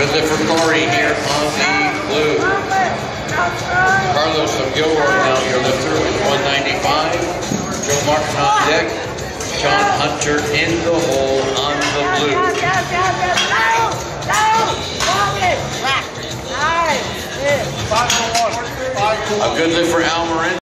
Good lift for Corey here on the blue. Carlos of Gilroy now your lifter with 195. Joe Martin on deck. John Hunter in the hole on the blue. A good lift for Al Morin.